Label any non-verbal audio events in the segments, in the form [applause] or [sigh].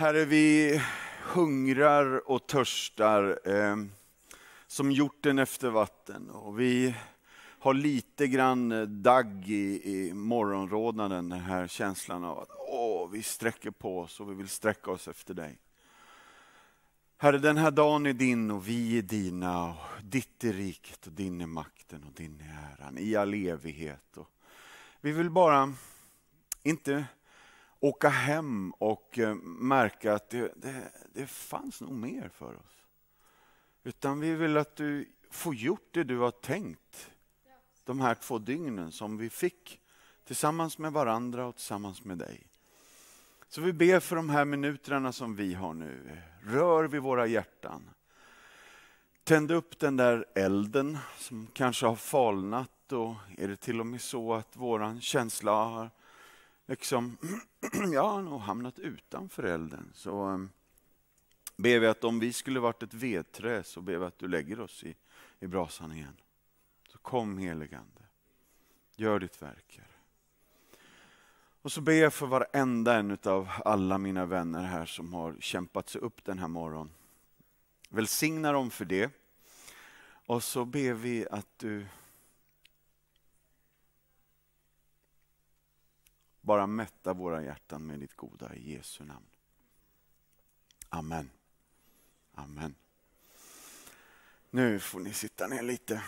Herre, vi hungrar och törstar eh, som hjorten efter vatten. Och vi har lite grann dagg i, i morgonrodnaden, den här känslan av att åh, vi sträcker på oss och vi vill sträcka oss efter dig. Herre, den här dagen är din och vi är dina. Och ditt är riket och din är makten och din är äran i all evighet. Och vi vill bara inte åka hem och eh, märka att det, det, det fanns nog mer för oss. Utan vi vill att du får gjort det du har tänkt de här två dygnen som vi fick tillsammans med varandra och tillsammans med dig. Så vi ber för de här minuterna som vi har nu. Rör vid våra hjärtan. Tänd upp den där elden som kanske har falnat och är det till och med så att våran känsla har liksom, [clears throat] jag har nog hamnat utanför elden. Så um, ber vi att om vi skulle varit ett vedträ så ber vi att du lägger oss i, i brasan igen. Så kom heligande, gör ditt verk. här. Och så ber jag för varenda en av alla mina vänner här som har kämpat sig upp den här morgonen. Välsigna dem för det. Och så ber vi att du bara mätta våra hjärtan med ditt goda i Jesu namn. Amen. Amen. Nu får ni sitta ner lite.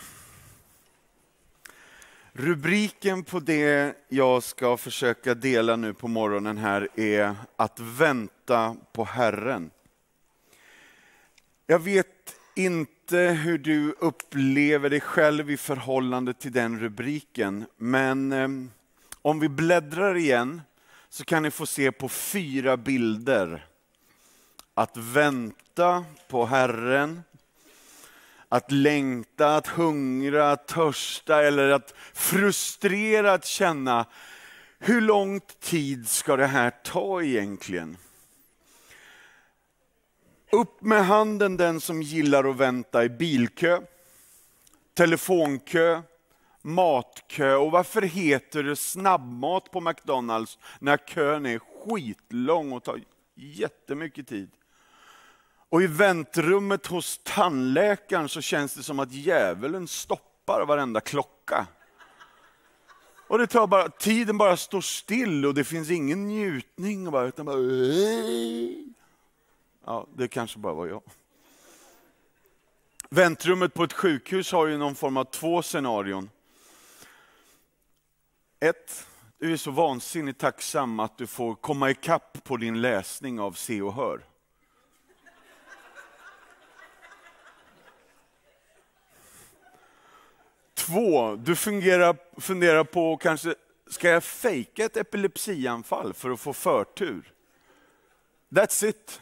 Rubriken på det jag ska försöka dela nu på morgonen här är att vänta på Herren. Jag vet inte hur du upplever dig själv i förhållande till den rubriken, men eh, om vi bläddrar igen så kan ni få se på fyra bilder. Att vänta på Herren, att längta, att hungra, att törsta eller att frustrerat känna, hur lång tid ska det här ta egentligen? Upp med handen den som gillar att vänta i bilkö, telefonkö, matkö. Och varför heter det snabbmat på McDonalds när kön är skitlång och tar jättemycket tid? Och i väntrummet hos tandläkaren så känns det som att djävulen stoppar varenda klocka. Och det tar bara, tiden bara står still och det finns ingen njutning. Bara, utan bara, ja, det kanske bara var jag. Väntrummet på ett sjukhus har ju någon form av två scenarion. Ett, du är så vansinnigt tacksam att du får komma ikapp på din läsning av Se och Hör. Två, du fungerar, funderar på kanske, ska jag fejka ett epilepsianfall för att få förtur? That's it.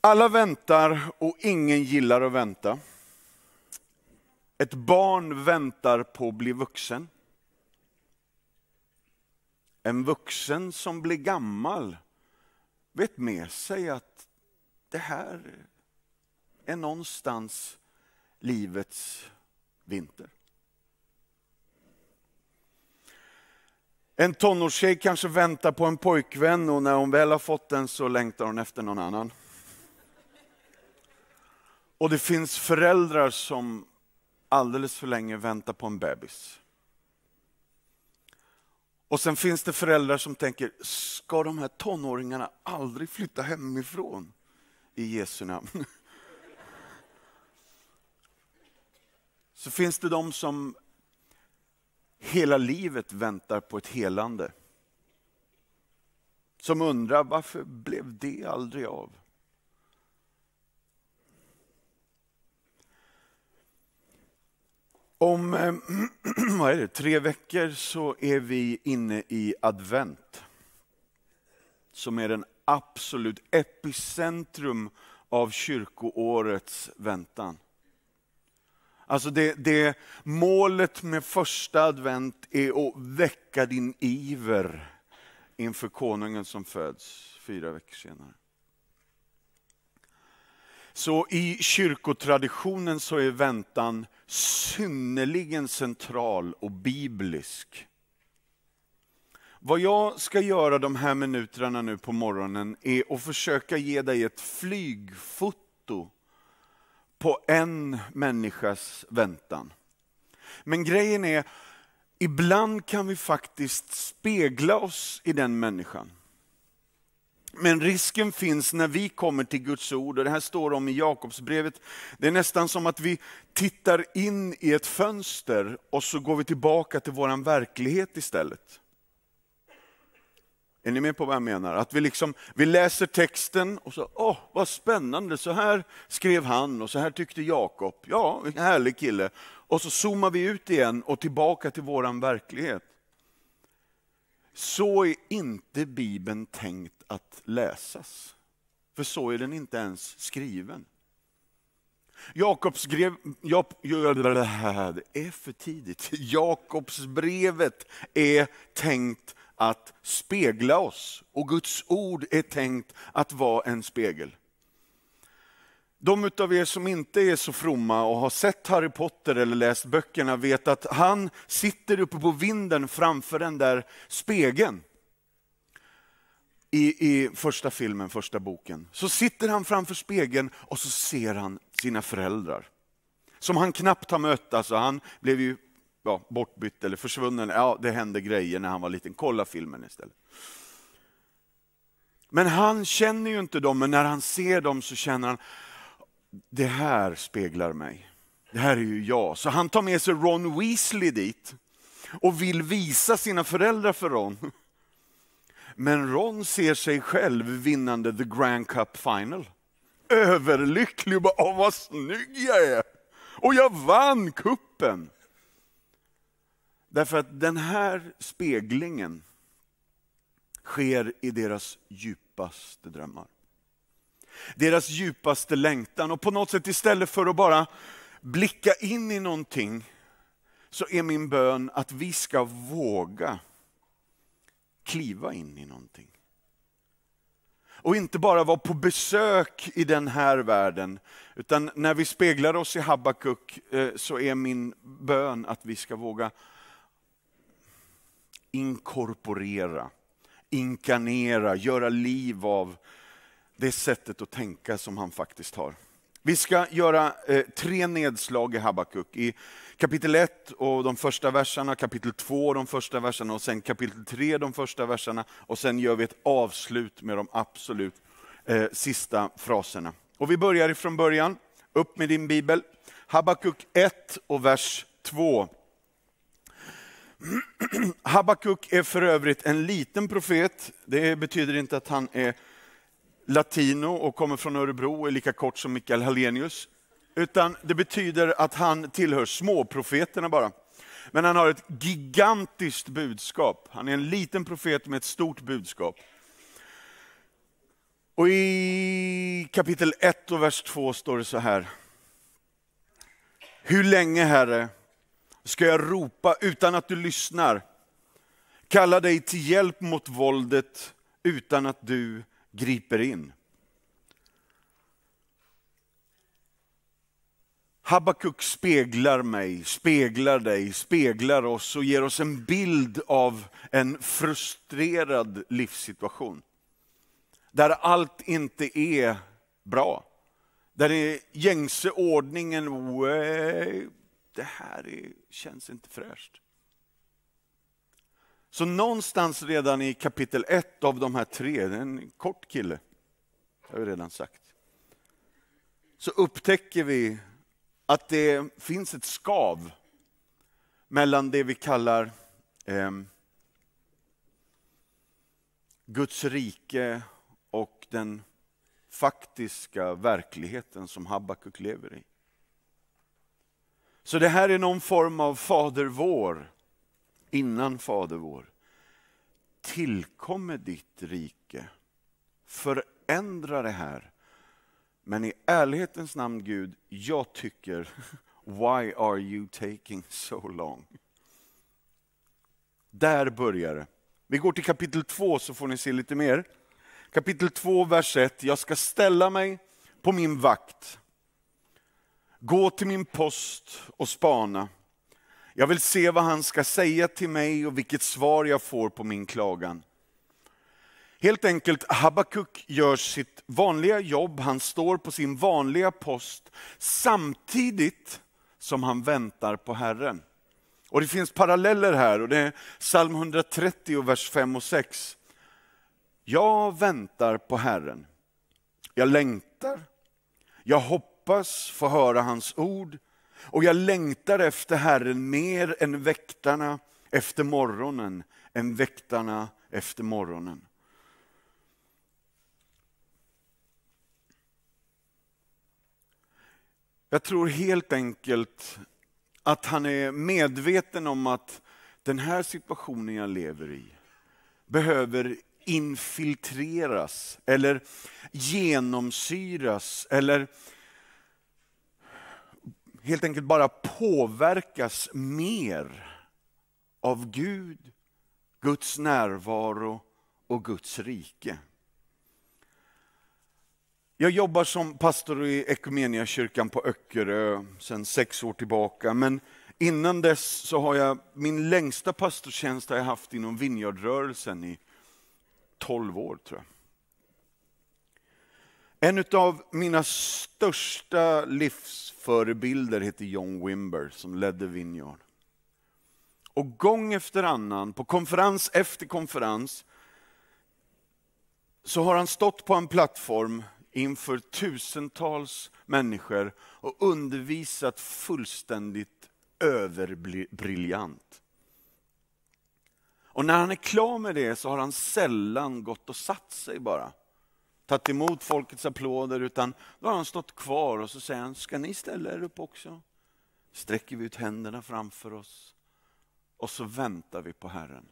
Alla väntar och ingen gillar att vänta. Ett barn väntar på att bli vuxen. En vuxen som blir gammal vet med sig att det här är någonstans livets vinter. En tonårstjej kanske väntar på en pojkvän och när hon väl har fått den så längtar hon efter någon annan. Och det finns föräldrar som alldeles för länge väntar på en bebis. Och sen finns det föräldrar som tänker, ska de här tonåringarna aldrig flytta hemifrån? I Jesu namn. [laughs] Så finns det de som hela livet väntar på ett helande. Som undrar, varför blev det aldrig av? Om eh, [clears throat] vad är det, tre veckor så är vi inne i advent. Som är den absolut epicentrum av kyrkoårets väntan. Alltså det, det, målet med första advent är att väcka din iver inför konungen som föds fyra veckor senare. Så i kyrkotraditionen så är väntan synnerligen central och biblisk. Vad jag ska göra de här minuterna nu på morgonen är att försöka ge dig ett flygfoto på en människas väntan. Men grejen är, ibland kan vi faktiskt spegla oss i den människan. Men risken finns när vi kommer till Guds ord, och det här står om i Jakobsbrevet, det är nästan som att vi tittar in i ett fönster och så går vi tillbaka till vår verklighet istället. Är ni med på vad jag menar? Att vi, liksom, vi läser texten och så, åh vad spännande, så här skrev han och så här tyckte Jakob. Ja, vilken härlig kille. Och så zoomar vi ut igen och tillbaka till vår verklighet. Så är inte Bibeln tänkt att läsas. För så är den inte ens skriven. Jakobs det är för tidigt. Jakobsbrevet är tänkt att spegla oss och Guds ord är tänkt att vara en spegel. De av er som inte är så fromma och har sett Harry Potter eller läst böckerna vet att han sitter uppe på vinden framför den där spegeln. I, I första filmen, första boken. Så sitter han framför spegeln och så ser han sina föräldrar. Som han knappt har mött, alltså han blev ju ja, bortbytt eller försvunnen. Ja, det hände grejer när han var liten. Kolla filmen istället. Men han känner ju inte dem, men när han ser dem så känner han, det här speglar mig. Det här är ju jag. Så han tar med sig Ron Weasley dit och vill visa sina föräldrar för Ron. Men Ron ser sig själv vinnande the Grand Cup Final. Överlycklig och bara, åh vad snygg jag är! Och jag vann kuppen! Därför att den här speglingen sker i deras djupaste drömmar. Deras djupaste längtan. Och på något sätt istället för att bara blicka in i någonting, så är min bön att vi ska våga kliva in i någonting. Och inte bara vara på besök i den här världen, utan när vi speglar oss i Habakuk eh, så är min bön att vi ska våga inkorporera, inkarnera, göra liv av det sättet att tänka som han faktiskt har. Vi ska göra eh, tre nedslag i Habakuk. I kapitel 1 och de första verserna, kapitel 2 och de första verserna och sen kapitel 3 de första verserna och sen gör vi ett avslut med de absolut eh, sista fraserna. Och vi börjar ifrån början. Upp med din bibel. Habakuk 1 och vers 2. [clears throat] Habakuk är för övrigt en liten profet. Det betyder inte att han är latino och kommer från Örebro och är lika kort som Mikael Hallenius. Utan det betyder att han tillhör småprofeterna bara. Men han har ett gigantiskt budskap. Han är en liten profet med ett stort budskap. Och i kapitel 1 och vers 2 står det så här. Hur länge, Herre, ska jag ropa utan att du lyssnar? Kalla dig till hjälp mot våldet utan att du griper in. Habakuk speglar mig, speglar dig, speglar oss och ger oss en bild av en frustrerad livssituation. Där allt inte är bra. Där är gängse ordningen, det här är, känns inte fräscht. Så någonstans redan i kapitel 1 av de här tre, det är en kort kille, har vi redan sagt, så upptäcker vi att det finns ett skav mellan det vi kallar eh, Guds rike och den faktiska verkligheten som Habakuk lever i. Så det här är någon form av Fader vår innan Fader vår. Tillkommer ditt rike. Förändra det här. Men i ärlighetens namn Gud, jag tycker, [laughs] why are you taking so long? Där börjar det. Vi går till kapitel 2 så får ni se lite mer. Kapitel 2, vers 1. Jag ska ställa mig på min vakt. Gå till min post och spana. Jag vill se vad han ska säga till mig och vilket svar jag får på min klagan. Helt enkelt, Habakuk gör sitt vanliga jobb, han står på sin vanliga post samtidigt som han väntar på Herren. Och Det finns paralleller här, och det är psalm 130, vers 5 och 6. Jag väntar på Herren. Jag längtar. Jag hoppas få höra hans ord. Och jag längtar efter Herren mer än väktarna efter morgonen, än väktarna efter morgonen. Jag tror helt enkelt att han är medveten om att den här situationen jag lever i behöver infiltreras eller genomsyras eller helt enkelt bara påverkas mer av Gud, Guds närvaro och Guds rike. Jag jobbar som pastor i Ekumeniakyrkan på Öckerö sedan sex år tillbaka. Men innan dess så har jag, min längsta pastortjänst har jag haft inom Vinjardrörelsen i 12 år tror jag. En av mina största livsförebilder heter John Wimber som ledde Vineyard. Och gång efter annan, på konferens efter konferens, så har han stått på en plattform inför tusentals människor och undervisat fullständigt överbriljant. Och när han är klar med det så har han sällan gått och satt sig bara. Tagit emot folkets applåder, utan då har han stått kvar och så säger han, ska ni ställa er upp också? Sträcker vi ut händerna framför oss och så väntar vi på Herren.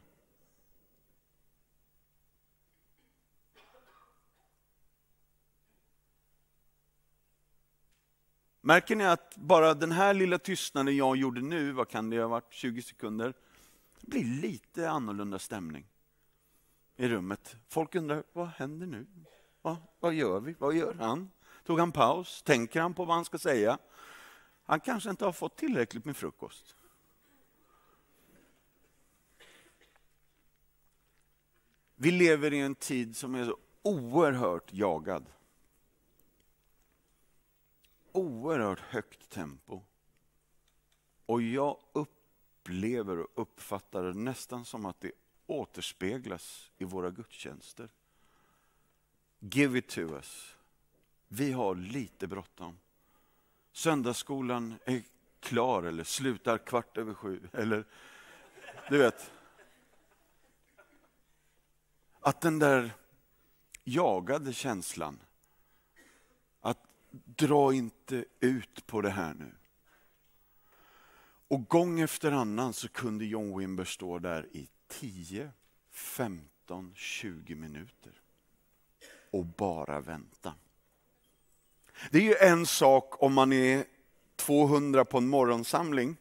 Märker ni att bara den här lilla tystnaden jag gjorde nu, vad kan det ha varit, 20 sekunder, det blir lite annorlunda stämning i rummet. Folk undrar, vad händer nu? Va? Vad gör vi? Vad gör han? Tog han paus? Tänker han på vad han ska säga? Han kanske inte har fått tillräckligt med frukost. Vi lever i en tid som är så oerhört jagad oerhört högt tempo. Och jag upplever och uppfattar det nästan som att det återspeglas i våra gudstjänster. Give it to us. Vi har lite bråttom. Söndagsskolan är klar eller slutar kvart över sju. Eller, du vet. Att den där jagade känslan att dra inte ut på det här nu. Och gång efter annan så kunde John Wimber stå där i 10, 15, 20 minuter och bara vänta. Det är ju en sak om man är 200 på en morgonsamling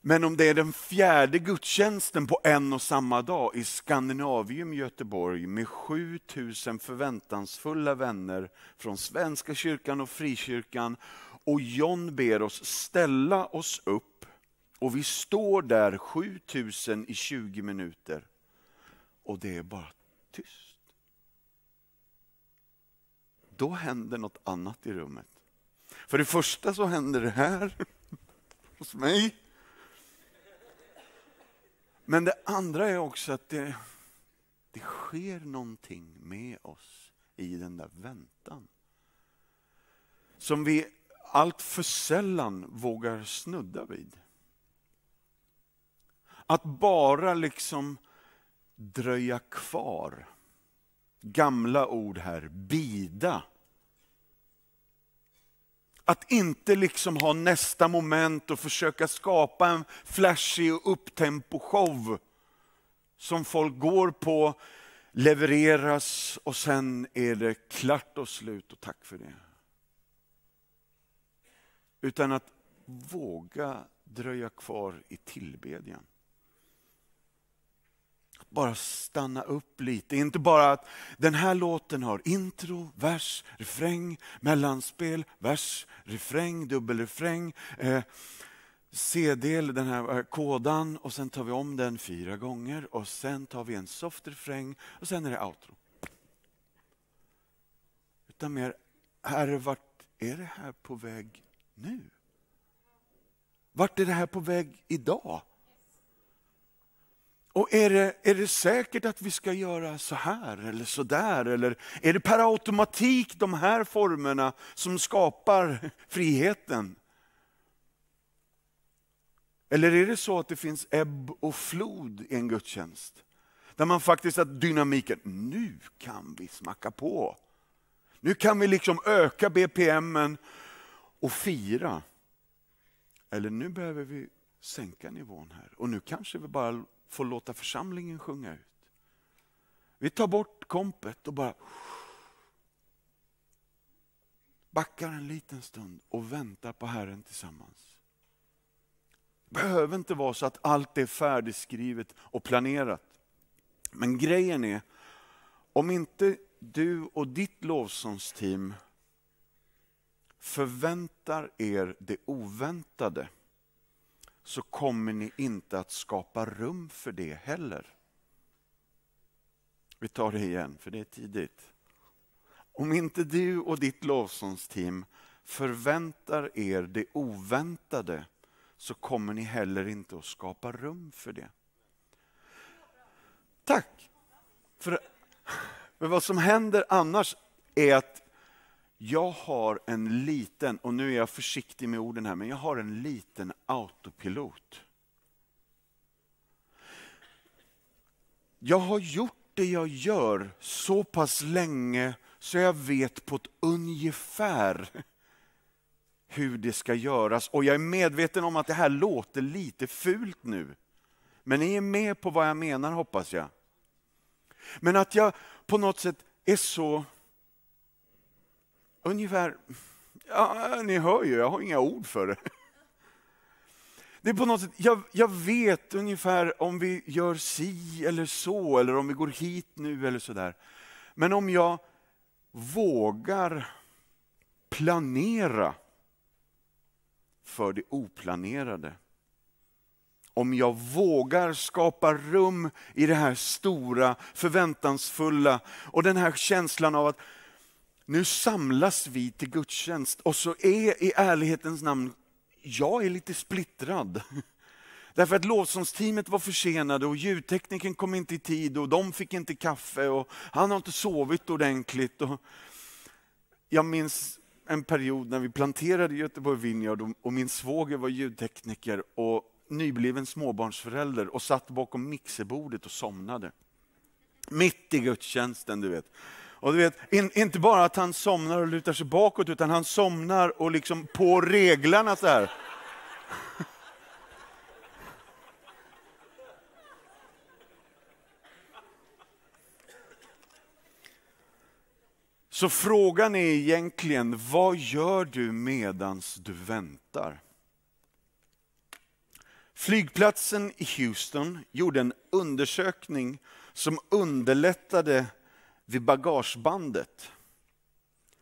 men om det är den fjärde gudstjänsten på en och samma dag i Skandinavium Göteborg med 7000 förväntansfulla vänner från Svenska kyrkan och Frikyrkan och John ber oss ställa oss upp och vi står där 7000 i 20 minuter och det är bara tyst. Då händer något annat i rummet. För det första så händer det här [laughs] hos mig. Men det andra är också att det, det sker någonting med oss i den där väntan. Som vi allt för sällan vågar snudda vid. Att bara liksom dröja kvar. Gamla ord här, bida. Att inte liksom ha nästa moment och försöka skapa en flashig och upptempo-show som folk går på, levereras och sen är det klart och slut och tack för det. Utan att våga dröja kvar i tillbedjan bara stanna upp lite. Inte bara att den här låten har intro, vers, refräng, mellanspel, vers, refräng, dubbelrefräng. Eh, C-del, den här eh, kodan och sen tar vi om den fyra gånger och sen tar vi en soft refräng och sen är det outro. Utan mer, Herre, vart är det här på väg nu? Vart är det här på väg idag? Och är det, är det säkert att vi ska göra så här eller så där? Eller är det per automatik de här formerna som skapar [laughs] friheten? Eller är det så att det finns ebb och flod i en gudstjänst? Där man faktiskt har dynamiken, nu kan vi smacka på. Nu kan vi liksom öka BPMen och fira. Eller nu behöver vi sänka nivån här och nu kanske vi bara får låta församlingen sjunga ut. Vi tar bort kompet och bara backar en liten stund och väntar på Herren tillsammans. Det behöver inte vara så att allt är färdigskrivet och planerat. Men grejen är, om inte du och ditt lovsångsteam förväntar er det oväntade så kommer ni inte att skapa rum för det heller. Vi tar det igen, för det är tidigt. Om inte du och ditt lovsångsteam förväntar er det oväntade så kommer ni heller inte att skapa rum för det. Tack! För, för vad som händer annars är att jag har en liten, och nu är jag försiktig med orden här, men jag har en liten autopilot. Jag har gjort det jag gör så pass länge så jag vet på ett ungefär hur det ska göras. Och jag är medveten om att det här låter lite fult nu. Men ni är med på vad jag menar hoppas jag. Men att jag på något sätt är så ungefär, ja, ni hör ju, jag har inga ord för det. Det är på något sätt, jag, jag vet ungefär om vi gör si eller så, eller om vi går hit nu eller så där. Men om jag vågar planera för det oplanerade. Om jag vågar skapa rum i det här stora, förväntansfulla och den här känslan av att nu samlas vi till gudstjänst och så är i ärlighetens namn, jag är lite splittrad. [laughs] Därför att lovsångsteamet var försenade och ljudtekniken kom inte i tid och de fick inte kaffe och han har inte sovit ordentligt. Och jag minns en period när vi planterade Göteborg Vineyard och min svåger var ljudtekniker och nybliven småbarnsförälder och satt bakom mixerbordet och somnade. Mitt i gudstjänsten, du vet. Och du vet, in, inte bara att han somnar och lutar sig bakåt, utan han somnar och liksom på reglarna så här. Så frågan är egentligen, vad gör du medans du väntar? Flygplatsen i Houston gjorde en undersökning som underlättade vid bagagebandet.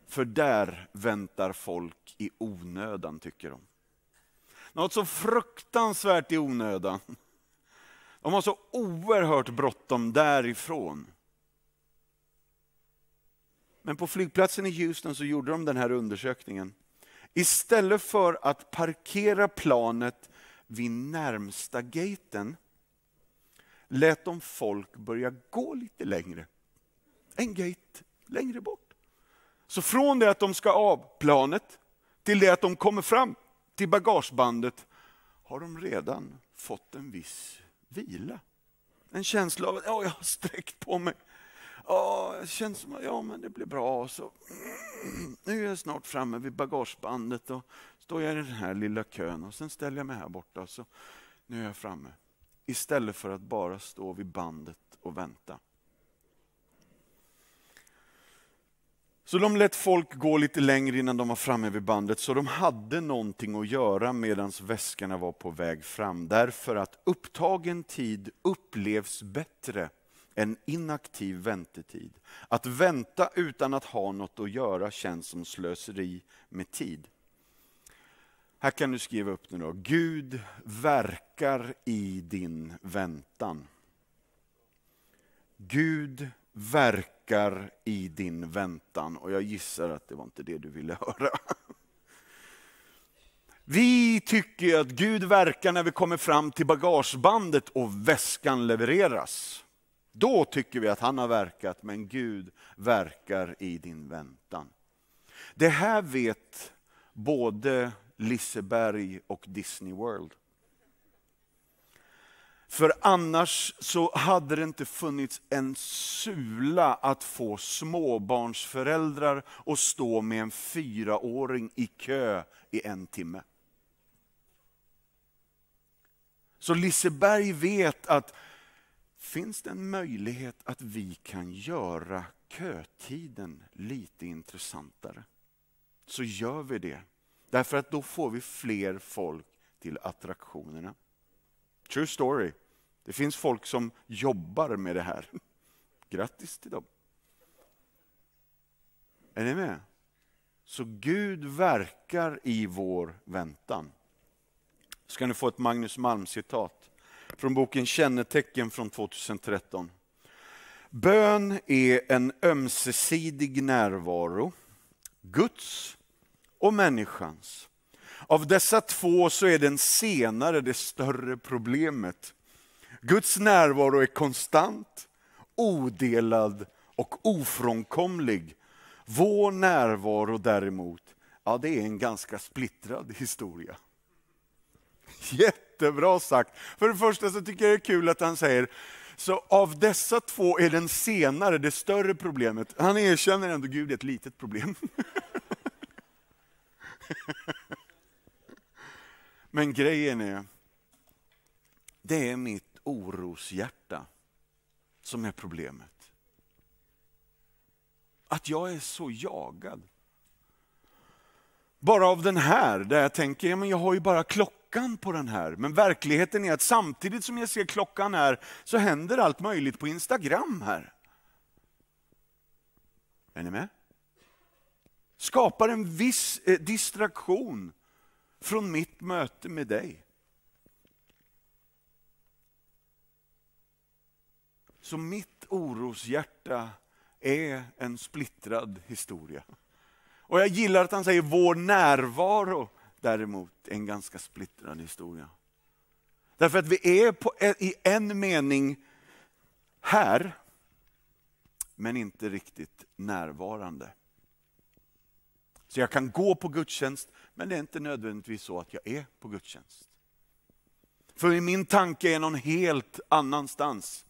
För där väntar folk i onödan, tycker de. Något så fruktansvärt i onödan. De har så oerhört bråttom därifrån. Men på flygplatsen i Houston så gjorde de den här undersökningen. Istället för att parkera planet vid närmsta gaten lät de folk börja gå lite längre en gate längre bort. Så från det att de ska av planet till det att de kommer fram till bagagebandet har de redan fått en viss vila. En känsla av att ja, jag har sträckt på mig. Ja, det känns som att ja, men det blir bra. Så, [clears throat] nu är jag snart framme vid bagagebandet och står jag i den här lilla kön och sen ställer jag mig här borta. Så nu är jag framme. Istället för att bara stå vid bandet och vänta. Så de lät folk gå lite längre innan de var framme vid bandet, så de hade någonting att göra medan väskorna var på väg fram. Därför att upptagen tid upplevs bättre än inaktiv väntetid. Att vänta utan att ha något att göra känns som slöseri med tid. Här kan du skriva upp nu då. Gud verkar i din väntan. Gud verkar i din väntan. Och jag gissar att det var inte det du ville höra. Vi tycker att Gud verkar när vi kommer fram till bagagebandet och väskan levereras. Då tycker vi att han har verkat, men Gud verkar i din väntan. Det här vet både Liseberg och Disney World. För annars så hade det inte funnits en sula att få småbarnsföräldrar att stå med en fyraåring i kö i en timme. Så Liseberg vet att finns det en möjlighet att vi kan göra kötiden lite intressantare, så gör vi det. Därför att då får vi fler folk till attraktionerna. True story. Det finns folk som jobbar med det här. [laughs] Grattis till dem. Är ni med? Så Gud verkar i vår väntan. Ska ni få ett Magnus Malm-citat från boken Kännetecken från 2013. Bön är en ömsesidig närvaro, Guds och människans. Av dessa två så är den senare det större problemet. Guds närvaro är konstant, odelad och ofrånkomlig. Vår närvaro däremot, ja det är en ganska splittrad historia. Jättebra sagt. För det första så tycker jag det är kul att han säger, så av dessa två är den senare det större problemet. Han erkänner ändå Gud är ett litet problem. [laughs] Men grejen är, det är mitt oroshjärta som är problemet. Att jag är så jagad. Bara av den här, där jag tänker, ja, men jag har ju bara klockan på den här. Men verkligheten är att samtidigt som jag ser klockan här, så händer allt möjligt på Instagram här. Är ni med? Skapar en viss eh, distraktion från mitt möte med dig. Så mitt oroshjärta är en splittrad historia. Och jag gillar att han säger vår närvaro däremot är en ganska splittrad historia. Därför att vi är på, e-, i en mening här, men inte riktigt närvarande. Så jag kan gå på gudstjänst, men det är inte nödvändigtvis så att jag är på gudstjänst. För min tanke är någon helt annanstans.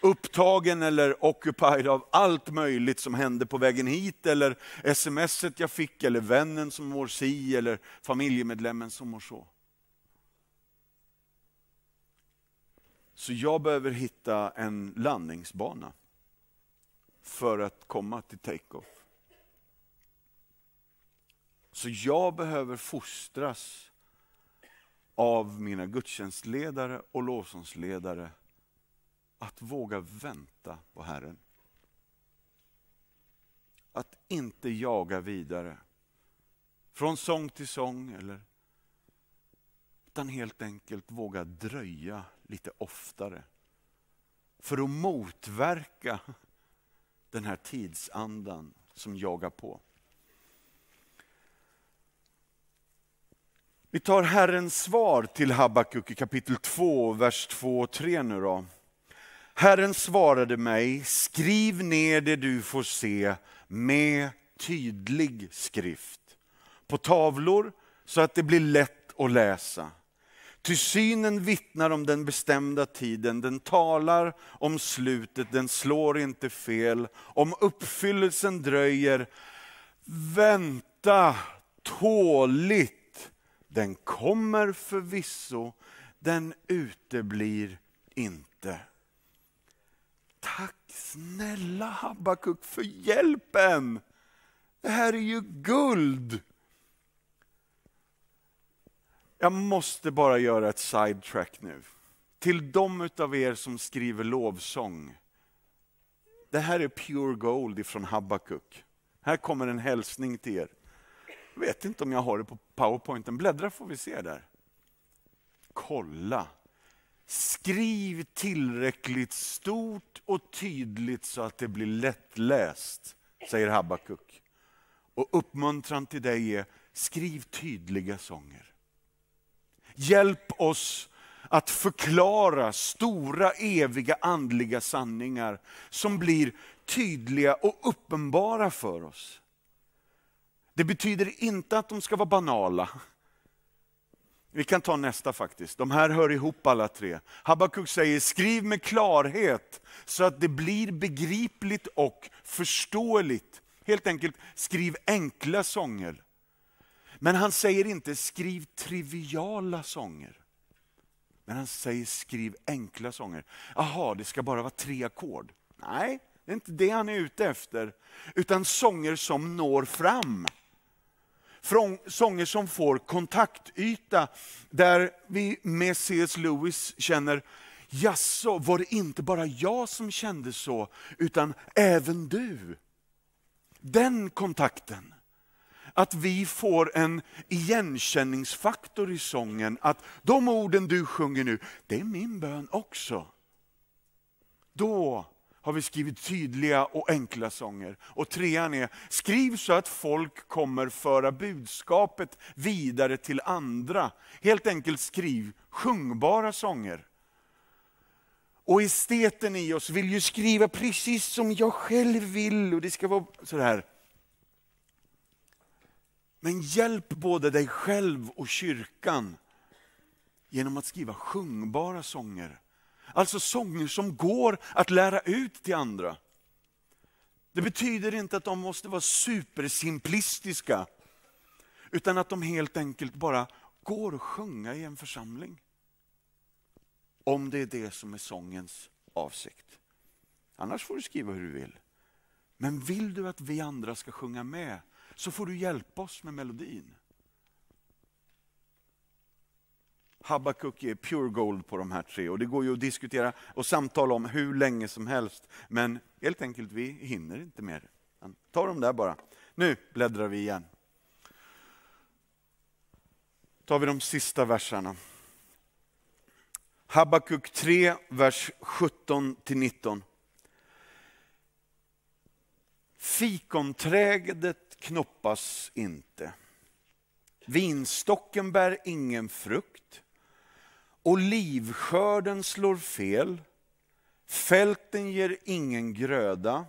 Upptagen eller occupied av allt möjligt som hände på vägen hit, eller smset jag fick, eller vännen som mår si, eller familjemedlemmen som mår så. Så jag behöver hitta en landningsbana för att komma till take-off. Så jag behöver fostras av mina gudstjänstledare och lovsångsledare att våga vänta på Herren. Att inte jaga vidare från sång till sång eller utan helt enkelt våga dröja lite oftare för att motverka den här tidsandan som jagar på. Vi tar Herrens svar till Habakuk i kapitel 2, vers 2 och 3 nu då. Herren svarade mig, skriv ner det du får se med tydlig skrift på tavlor så att det blir lätt att läsa. Ty synen vittnar om den bestämda tiden, den talar om slutet, den slår inte fel. Om uppfyllelsen dröjer, vänta tåligt den kommer förvisso, den uteblir inte. Tack snälla Habakuk för hjälpen. Det här är ju guld. Jag måste bara göra ett sidetrack nu. Till de av er som skriver lovsång. Det här är pure gold ifrån Habakuk. Här kommer en hälsning till er. Jag vet inte om jag har det på powerpointen. Bläddra får vi se där. Kolla. Skriv tillräckligt stort och tydligt så att det blir lättläst, säger Habakuk. Och uppmuntran till dig är, skriv tydliga sånger. Hjälp oss att förklara stora eviga andliga sanningar som blir tydliga och uppenbara för oss. Det betyder inte att de ska vara banala. Vi kan ta nästa faktiskt. De här hör ihop alla tre. Habakuk säger, skriv med klarhet så att det blir begripligt och förståeligt. Helt enkelt, skriv enkla sånger. Men han säger inte, skriv triviala sånger. Men han säger, skriv enkla sånger. Aha, det ska bara vara tre ackord. Nej, det är inte det han är ute efter. Utan sånger som når fram sånger som får kontaktyta, där vi med C.S. Lewis känner, jaså, var det inte bara jag som kände så, utan även du? Den kontakten. Att vi får en igenkänningsfaktor i sången, att de orden du sjunger nu, det är min bön också. Då har vi skrivit tydliga och enkla sånger. Och trean är, skriv så att folk kommer föra budskapet vidare till andra. Helt enkelt skriv sjungbara sånger. Och esteten i oss vill ju skriva precis som jag själv vill och det ska vara sådär. Men hjälp både dig själv och kyrkan genom att skriva sjungbara sånger Alltså sånger som går att lära ut till andra. Det betyder inte att de måste vara supersimplistiska, utan att de helt enkelt bara går att sjunga i en församling. Om det är det som är sångens avsikt. Annars får du skriva hur du vill. Men vill du att vi andra ska sjunga med, så får du hjälpa oss med melodin. Habakuk är pure gold på de här tre och det går ju att diskutera och samtala om hur länge som helst. Men helt enkelt, vi hinner inte mer. Ta dem där bara. Nu bläddrar vi igen. tar vi de sista verserna. Habakuk 3, vers 17-19. Fikonträdet knoppas inte. Vinstocken bär ingen frukt. Olivskörden slår fel, fälten ger ingen gröda,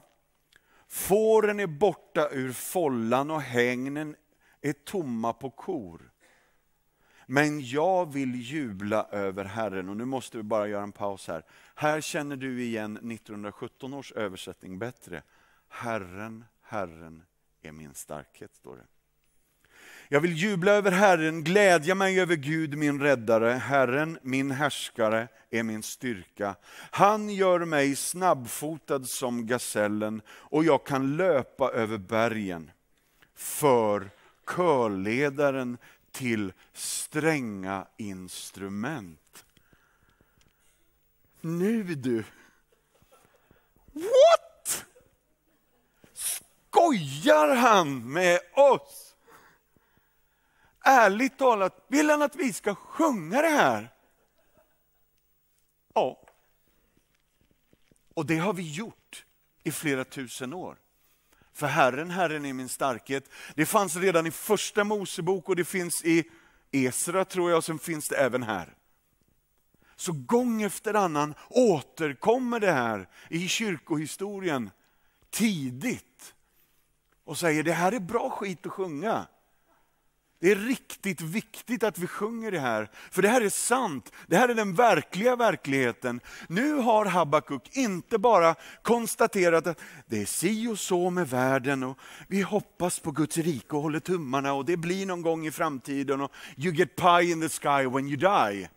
fåren är borta ur follan och hängnen är tomma på kor. Men jag vill jubla över Herren. Och nu måste vi bara göra en paus här. Här känner du igen 1917 års översättning bättre. Herren, Herren är min starkhet, står det. Jag vill jubla över Herren, glädja mig över Gud min räddare. Herren, min härskare, är min styrka. Han gör mig snabbfotad som gasellen och jag kan löpa över bergen. För körledaren till stränga instrument. Nu du! What? Skojar han med oss? Ärligt talat, vill han att vi ska sjunga det här? Ja. Och det har vi gjort i flera tusen år. För Herren, Herren är min starkhet. Det fanns redan i första Mosebok och det finns i Esra tror jag, och sen finns det även här. Så gång efter annan återkommer det här i kyrkohistorien tidigt och säger det här är bra skit att sjunga. Det är riktigt viktigt att vi sjunger det här, för det här är sant. Det här är den verkliga verkligheten. Nu har Habakuk inte bara konstaterat att det är si och så med världen och vi hoppas på Guds rike och håller tummarna och det blir någon gång i framtiden och you get pie in the sky when you die.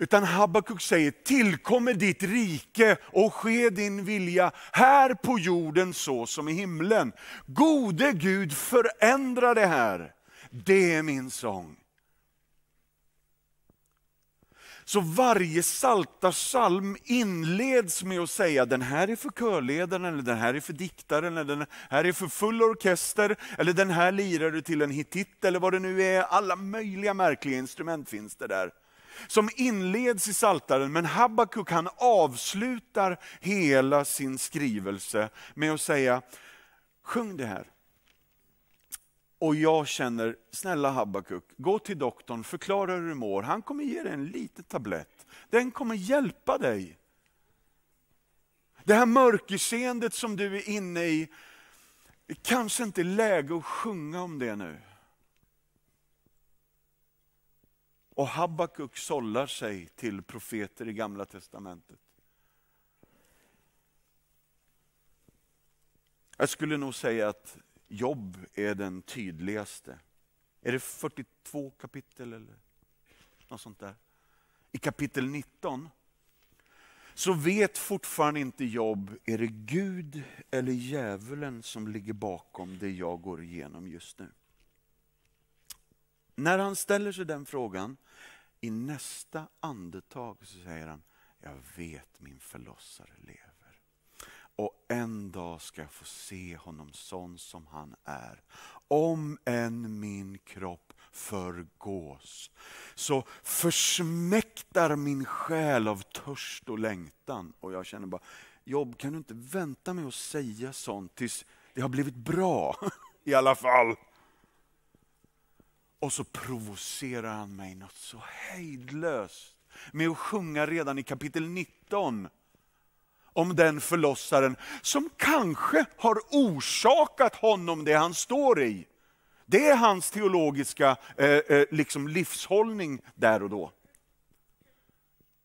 Utan Habakuk säger, tillkommer ditt rike och ske din vilja här på jorden så som i himlen. Gode Gud, förändra det här. Det är min sång. Så varje saltarsalm inleds med att säga den här är för körledaren, eller den här är för diktaren, eller den här är för full orkester, eller den här lirar du till en hittitt, eller vad det nu är. Alla möjliga märkliga instrument finns det där. Som inleds i saltaren, men Habakuk han avslutar hela sin skrivelse med att säga, sjung det här. Och jag känner, snälla Habakuk, gå till doktorn, förklara hur du mår. Han kommer ge dig en liten tablett. Den kommer hjälpa dig. Det här mörkerseendet som du är inne i, kanske inte är läge att sjunga om det nu. Och Habakuk sållar sig till profeter i Gamla Testamentet. Jag skulle nog säga att Jobb är den tydligaste. Är det 42 kapitel eller något sånt där? I kapitel 19 så vet fortfarande inte Jobb, är det Gud eller djävulen som ligger bakom det jag går igenom just nu? När han ställer sig den frågan, i nästa andetag så säger han, jag vet min förlossare lever. Och en dag ska jag få se honom sån som han är. Om än min kropp förgås, så försmäktar min själ av törst och längtan. Och jag känner bara, Jobb kan du inte vänta med att säga sånt tills det har blivit bra [laughs] i alla fall. Och så provocerar han mig något så hejdlöst med att sjunga redan i kapitel 19 om den förlossaren som kanske har orsakat honom det han står i. Det är hans teologiska eh, eh, liksom livshållning där och då.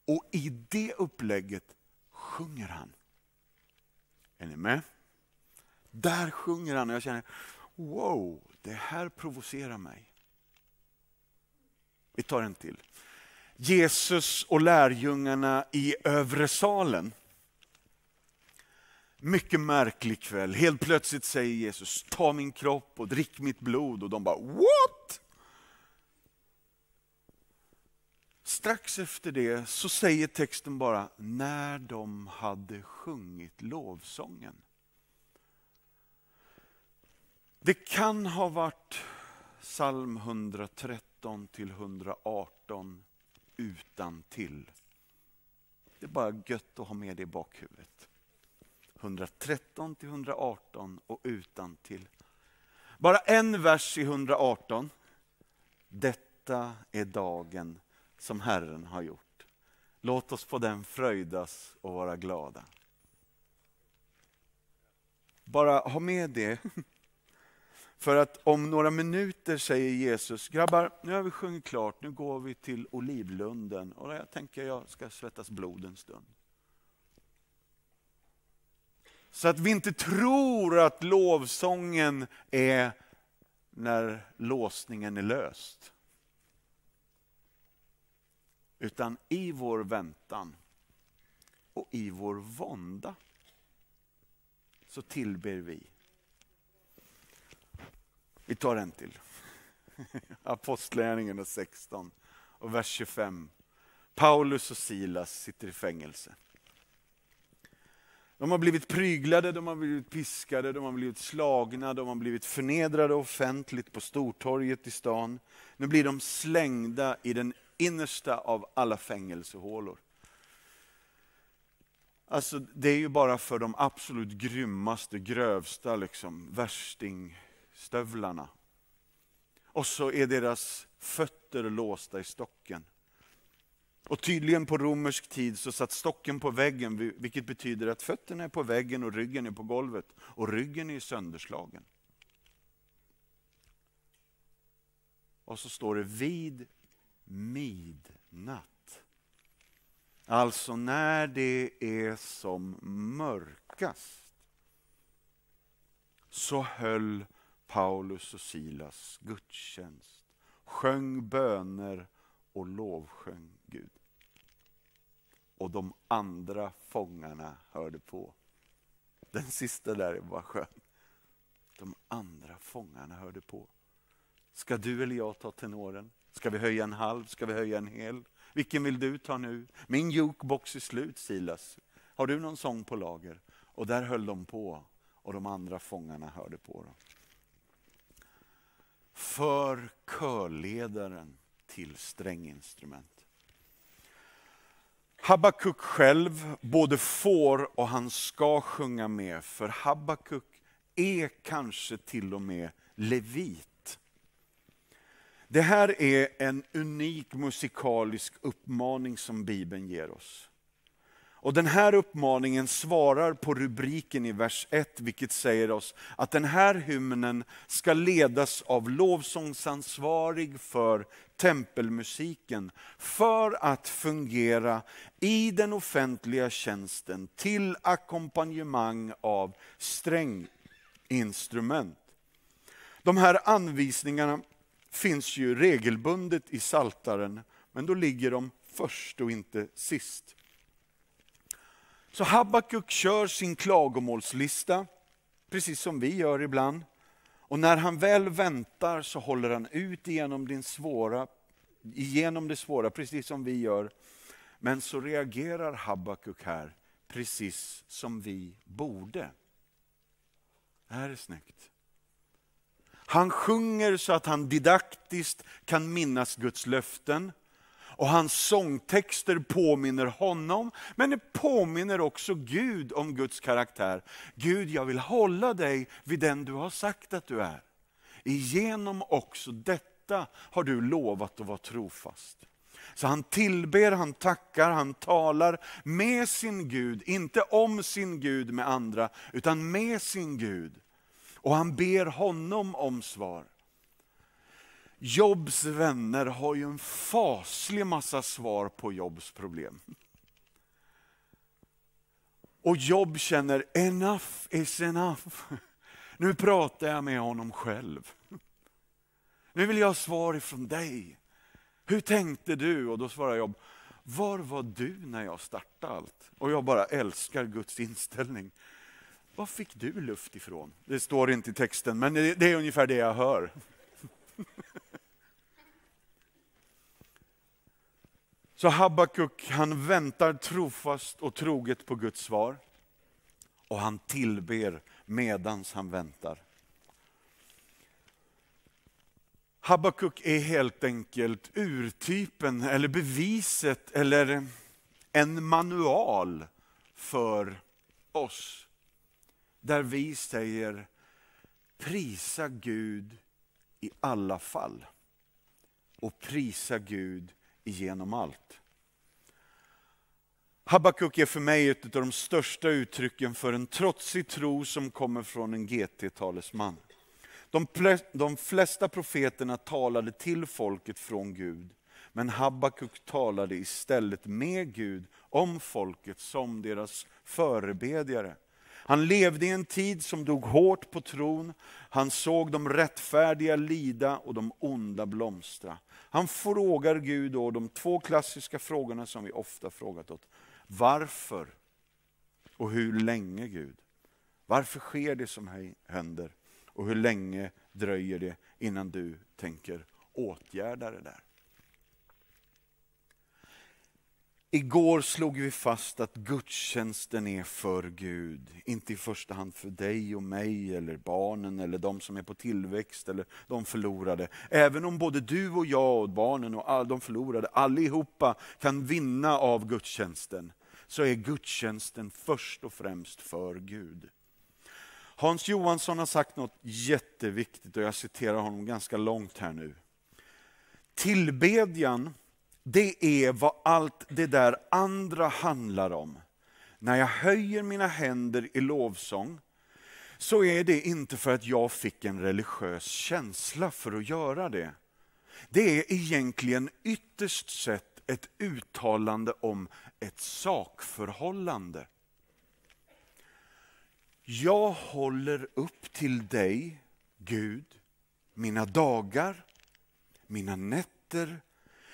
Och i det upplägget sjunger han. Är ni med? Där sjunger han och jag känner, wow, det här provocerar mig. Vi tar en till. Jesus och lärjungarna i övre salen. Mycket märklig kväll. Helt plötsligt säger Jesus, ta min kropp och drick mitt blod. Och de bara, what? Strax efter det så säger texten bara, när de hade sjungit lovsången. Det kan ha varit psalm 113 till 118 utan till. Det är bara gött att ha med det i bakhuvudet. 113 till 118 och utan till. Bara en vers i 118. Detta är dagen som Herren har gjort. Låt oss på den fröjdas och vara glada. Bara ha med det. För att om några minuter säger Jesus, grabbar, nu har vi sjungit klart, nu går vi till Olivlunden och jag tänker jag ska svettas blod en stund. Så att vi inte tror att lovsången är när låsningen är löst. Utan i vår väntan och i vår vånda så tillber vi. Vi tar en till. [laughs] Apostlagärningarna 16 och vers 25. Paulus och Silas sitter i fängelse. De har blivit pryglade, de har blivit piskade, de har blivit slagna, de har blivit förnedrade offentligt på Stortorget i stan. Nu blir de slängda i den innersta av alla fängelsehålor. Alltså, det är ju bara för de absolut grymmaste, grövsta liksom, stövlarna. Och så är deras fötter låsta i stocken. Och tydligen på romersk tid så satt stocken på väggen, vilket betyder att fötterna är på väggen och ryggen är på golvet. Och ryggen är sönderslagen. Och så står det vid midnatt. Alltså när det är som mörkast. Så höll Paulus och Silas gudstjänst, sjöng böner och lovsjöng Gud. Och de andra fångarna hörde på. Den sista där var skön. De andra fångarna hörde på. Ska du eller jag ta tenoren? Ska vi höja en halv? Ska vi höja en hel? Vilken vill du ta nu? Min jukebox är slut Silas. Har du någon sång på lager? Och där höll de på och de andra fångarna hörde på dem. För körledaren till stränginstrument. Habakuk själv både får och han ska sjunga med, för Habakuk är kanske till och med levit. Det här är en unik musikalisk uppmaning som Bibeln ger oss. Och Den här uppmaningen svarar på rubriken i vers 1, vilket säger oss att den här hymnen ska ledas av lovsångsansvarig för tempelmusiken, för att fungera i den offentliga tjänsten till ackompanjemang av stränginstrument. De här anvisningarna finns ju regelbundet i Saltaren, men då ligger de först och inte sist. Så Habakuk kör sin klagomålslista, precis som vi gör ibland. Och när han väl väntar så håller han ut igenom, din svåra, igenom det svåra, precis som vi gör. Men så reagerar Habakuk här, precis som vi borde. Det här är snyggt. Han sjunger så att han didaktiskt kan minnas Guds löften. Och hans sångtexter påminner honom, men det påminner också Gud om Guds karaktär. Gud, jag vill hålla dig vid den du har sagt att du är. Igenom också detta har du lovat att vara trofast. Så han tillber, han tackar, han talar med sin Gud, inte om sin Gud med andra, utan med sin Gud. Och han ber honom om svar. Jobs vänner har ju en faslig massa svar på Jobs problem. Och Job känner enough is enough. Nu pratar jag med honom själv. Nu vill jag ha svar ifrån dig. Hur tänkte du? Och då svarar Job, var var du när jag startade allt? Och jag bara älskar Guds inställning. Var fick du luft ifrån? Det står inte i texten, men det är ungefär det jag hör. Så Habakuk han väntar trofast och troget på Guds svar. Och han tillber medans han väntar. Habakuk är helt enkelt urtypen eller beviset eller en manual för oss. Där vi säger prisa Gud i alla fall. Och prisa Gud genom allt. Habakuk är för mig ett av de största uttrycken för en trotsig tro som kommer från en GT-talesman. De flesta profeterna talade till folket från Gud, men Habakuk talade istället med Gud om folket som deras förebedjare. Han levde i en tid som dog hårt på tron. Han såg de rättfärdiga lida och de onda blomstra. Han frågar Gud då de två klassiska frågorna som vi ofta frågat åt. Varför? Och hur länge Gud? Varför sker det som händer? Och hur länge dröjer det innan du tänker åtgärda det där? Igår slog vi fast att gudstjänsten är för Gud, inte i första hand för dig och mig, eller barnen, eller de som är på tillväxt, eller de förlorade. Även om både du och jag, och barnen och all, de förlorade, allihopa kan vinna av gudstjänsten, så är gudstjänsten först och främst för Gud. Hans Johansson har sagt något jätteviktigt, och jag citerar honom ganska långt här nu. Tillbedjan det är vad allt det där andra handlar om. När jag höjer mina händer i lovsång, så är det inte för att jag fick en religiös känsla för att göra det. Det är egentligen ytterst sett ett uttalande om ett sakförhållande. Jag håller upp till dig, Gud, mina dagar, mina nätter,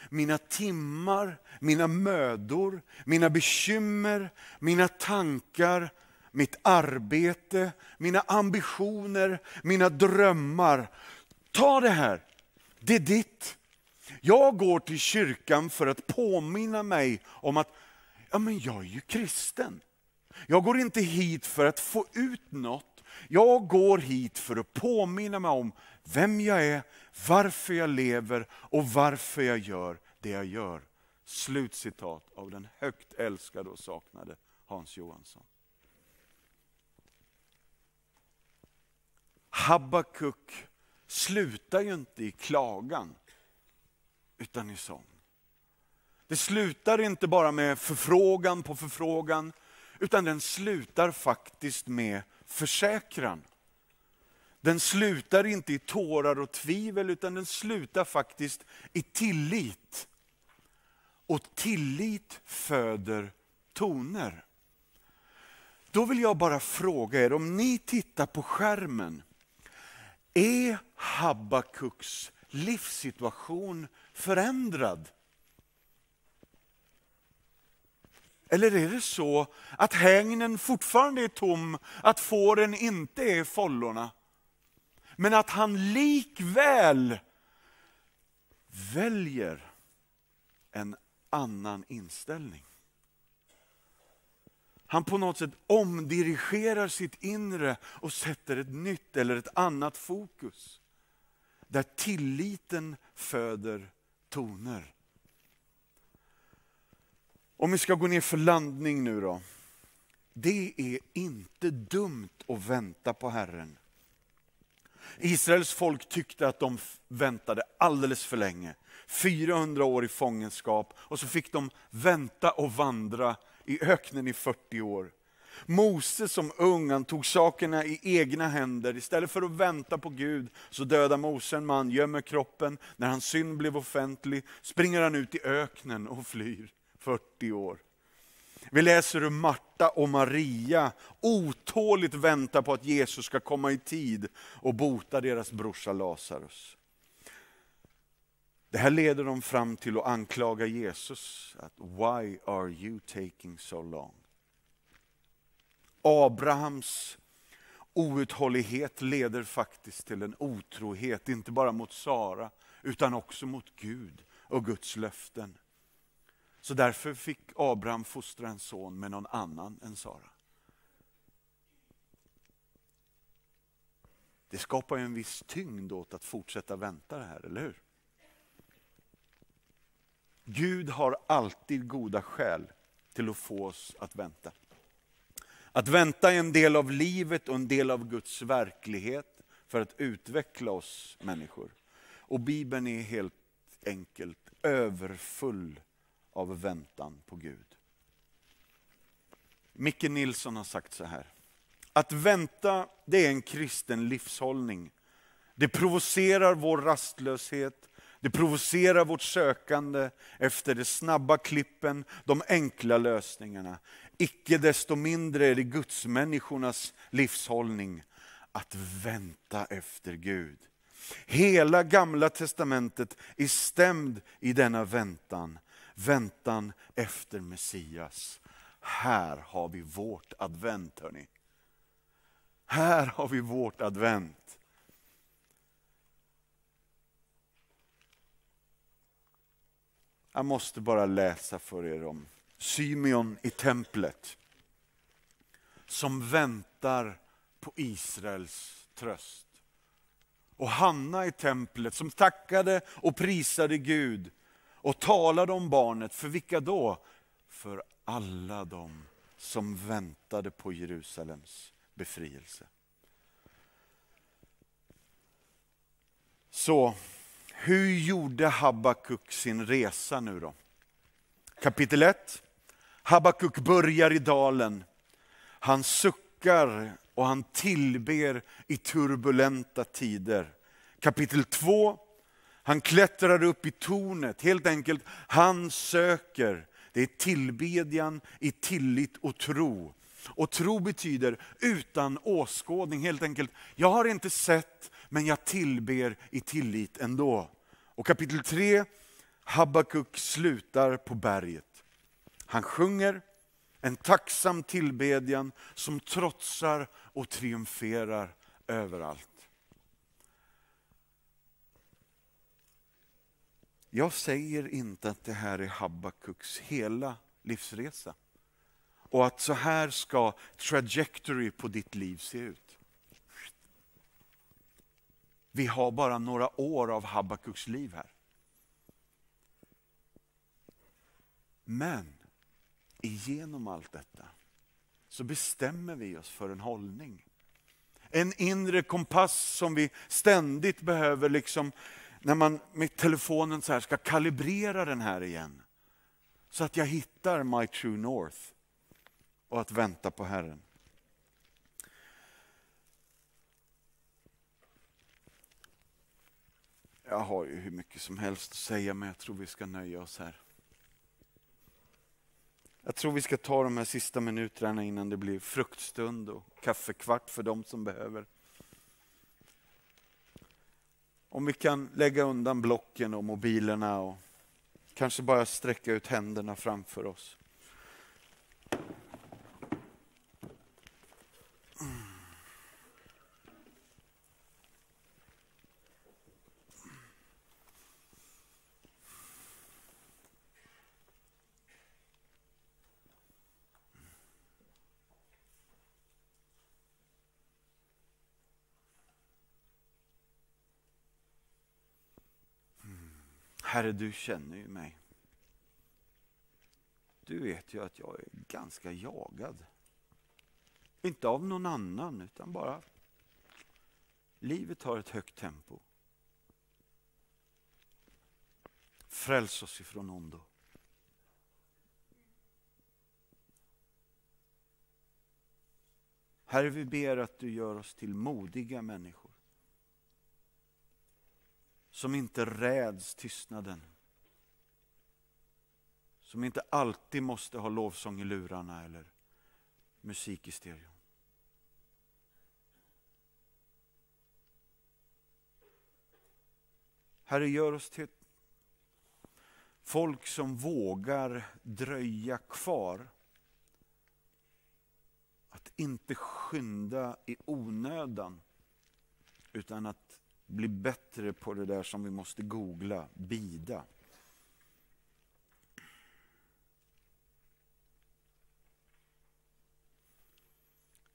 mina timmar, mina mödor, mina bekymmer, mina tankar, mitt arbete, mina ambitioner, mina drömmar. Ta det här, det är ditt. Jag går till kyrkan för att påminna mig om att ja, men jag är ju kristen. Jag går inte hit för att få ut något. Jag går hit för att påminna mig om vem jag är, varför jag lever och varför jag gör det jag gör. Slutcitat av den högt älskade och saknade Hans Johansson. Habakuk slutar ju inte i klagan, utan i sång. Det slutar inte bara med förfrågan på förfrågan, utan den slutar faktiskt med försäkran. Den slutar inte i tårar och tvivel, utan den slutar faktiskt i tillit. Och tillit föder toner. Då vill jag bara fråga er, om ni tittar på skärmen, är Habakuks livssituation förändrad? Eller är det så att hägnen fortfarande är tom, att fåren inte är i follorna? Men att han likväl väljer en annan inställning. Han på något sätt omdirigerar sitt inre och sätter ett nytt eller ett annat fokus. Där tilliten föder toner. Om vi ska gå ner för landning nu då. Det är inte dumt att vänta på Herren. Israels folk tyckte att de väntade alldeles för länge. 400 år i fångenskap och så fick de vänta och vandra i öknen i 40 år. Mose som ung, han tog sakerna i egna händer. Istället för att vänta på Gud så dödar Mose en man, gömmer kroppen. När hans synd blev offentlig springer han ut i öknen och flyr 40 år. Vi läser hur Marta och Maria otåligt väntar på att Jesus ska komma i tid och bota deras brorsa Lazarus. Det här leder dem fram till att anklaga Jesus. Att, Why are you taking so long? Abrahams outhållighet leder faktiskt till en otrohet, inte bara mot Sara, utan också mot Gud och Guds löften. Så därför fick Abraham fostra en son med någon annan än Sara. Det skapar ju en viss tyngd åt att fortsätta vänta det här, eller hur? Gud har alltid goda skäl till att få oss att vänta. Att vänta är en del av livet och en del av Guds verklighet för att utveckla oss människor. Och Bibeln är helt enkelt överfull av väntan på Gud. Micke Nilsson har sagt så här. Att vänta, det är en kristen livshållning. Det provocerar vår rastlöshet, det provocerar vårt sökande efter de snabba klippen, de enkla lösningarna. Icke desto mindre är det gudsmänniskornas livshållning att vänta efter Gud. Hela gamla testamentet är stämd i denna väntan väntan efter Messias. Här har vi vårt advent, hörni. Här har vi vårt advent. Jag måste bara läsa för er om Symeon i templet som väntar på Israels tröst. Och Hanna i templet som tackade och prisade Gud och talade om barnet. För vilka då? För alla de som väntade på Jerusalems befrielse. Så, hur gjorde Habakuk sin resa nu då? Kapitel 1. Habakuk börjar i dalen. Han suckar och han tillber i turbulenta tider. Kapitel 2. Han klättrar upp i tornet, helt enkelt, han söker. Det är tillbedjan i tillit och tro. Och tro betyder utan åskådning, helt enkelt, jag har inte sett, men jag tillber i tillit ändå. Och kapitel 3, Habakuk slutar på berget. Han sjunger en tacksam tillbedjan som trotsar och triumferar överallt. Jag säger inte att det här är Habakuks hela livsresa. Och att så här ska trajectory på ditt liv se ut. Vi har bara några år av Habakuks liv här. Men igenom allt detta så bestämmer vi oss för en hållning. En inre kompass som vi ständigt behöver, liksom, när man med telefonen så här ska kalibrera den här igen. Så att jag hittar my true north och att vänta på Herren. Jag har ju hur mycket som helst att säga, men jag tror vi ska nöja oss här. Jag tror vi ska ta de här sista minuterna innan det blir fruktstund och kaffekvart för de som behöver. Om vi kan lägga undan blocken och mobilerna och kanske bara sträcka ut händerna framför oss. Herre, du känner ju mig. Du vet ju att jag är ganska jagad. Inte av någon annan, utan bara livet har ett högt tempo. Fräls oss ifrån ondo. Herre, vi ber att du gör oss till modiga människor som inte räds tystnaden. Som inte alltid måste ha lovsång i lurarna eller musik i stereo. Herre, gör oss till folk som vågar dröja kvar. Att inte skynda i onödan, utan att bli bättre på det där som vi måste googla, bida.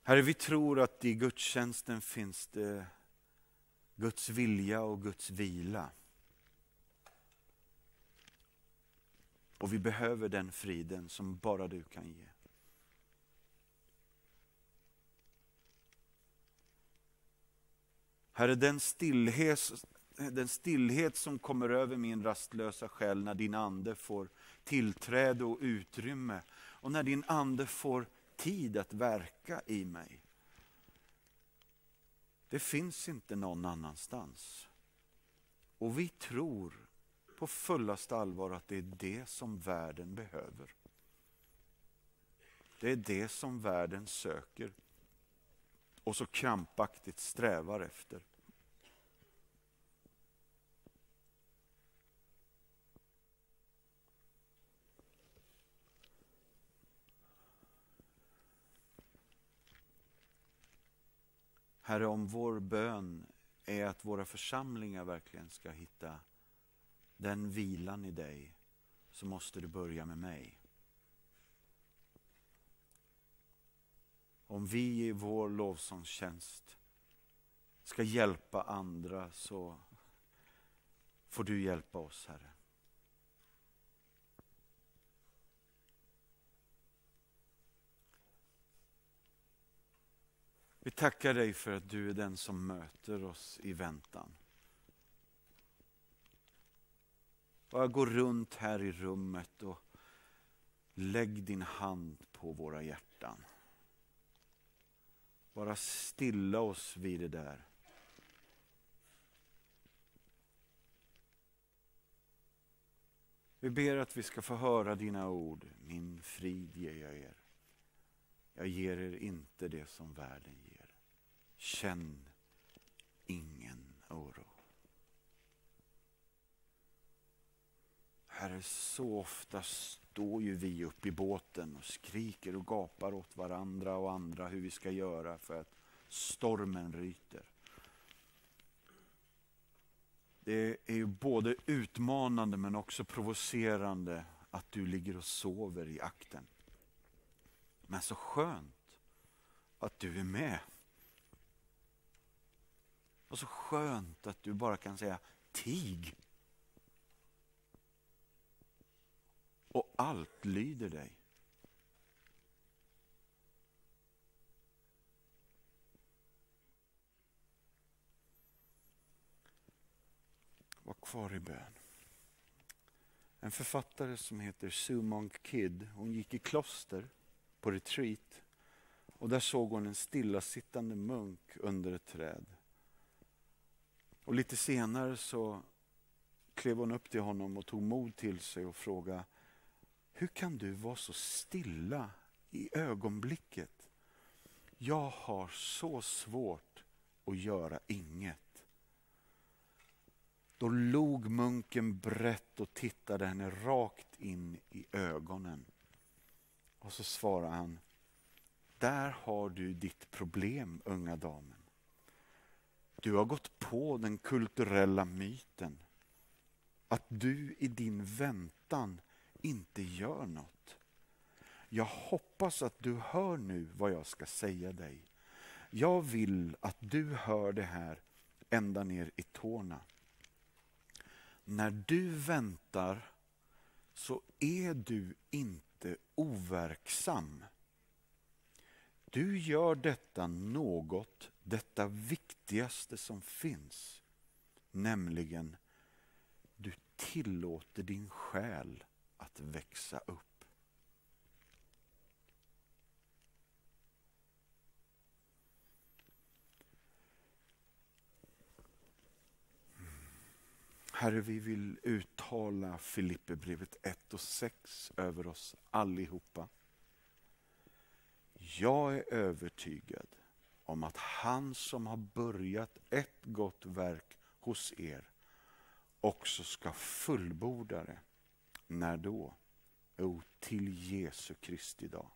Herre, vi tror att i gudstjänsten finns det Guds vilja och Guds vila. Och vi behöver den friden som bara du kan ge. Herre, den stillhet, den stillhet som kommer över min rastlösa själ när din ande får tillträde och utrymme och när din ande får tid att verka i mig. Det finns inte någon annanstans. Och vi tror på fullaste allvar att det är det som världen behöver. Det är det som världen söker och så krampaktigt strävar efter. Herre, om vår bön är att våra församlingar verkligen ska hitta den vilan i dig, så måste du börja med mig. Om vi i vår lovsångstjänst ska hjälpa andra så får du hjälpa oss, Herre. Vi tackar dig för att du är den som möter oss i väntan. Bara gå runt här i rummet och lägg din hand på våra hjärtan. Bara stilla oss vid det där. Vi ber att vi ska få höra dina ord. Min frid ger jag er. Jag ger er inte det som världen ger. Känn ingen oro. Herre, så ofta står ju vi upp i båten och skriker och gapar åt varandra och andra hur vi ska göra för att stormen ryter. Det är ju både utmanande men också provocerande att du ligger och sover i akten. Men så skönt att du är med. Och så skönt att du bara kan säga tig. Allt lyder dig. Var kvar i bön. En författare som heter Sue Monk Kid hon gick i kloster på retreat och där såg hon en stillasittande munk under ett träd. Och lite senare så klev hon upp till honom och tog mod till sig och frågade hur kan du vara så stilla i ögonblicket? Jag har så svårt att göra inget. Då log munken brett och tittade henne rakt in i ögonen. Och så svarade han, där har du ditt problem unga damen. Du har gått på den kulturella myten att du i din väntan inte gör något. Jag hoppas att du hör nu vad jag ska säga dig. Jag vill att du hör det här ända ner i tårna. När du väntar så är du inte overksam. Du gör detta något, detta viktigaste som finns, nämligen du tillåter din själ att växa upp. Herre, vi vill uttala Filipperbrevet 1 och 6 över oss allihopa. Jag är övertygad om att han som har börjat ett gott verk hos er också ska fullborda det. När då? Jo, till Jesu Kristi dag.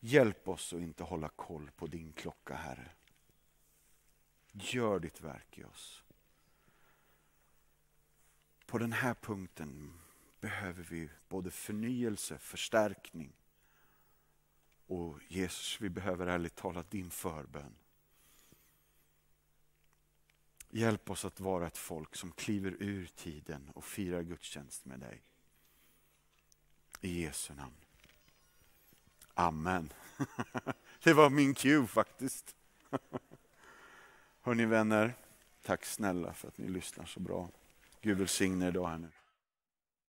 Hjälp oss att inte hålla koll på din klocka, Herre. Gör ditt verk i oss. På den här punkten behöver vi både förnyelse, förstärkning och Jesus, vi behöver ärligt talat din förbön. Hjälp oss att vara ett folk som kliver ur tiden och firar gudstjänst med dig. I Jesu namn. Amen. [laughs] Det var min cue faktiskt. [laughs] Hörni vänner, tack snälla för att ni lyssnar så bra. Gud välsigne er idag här nu.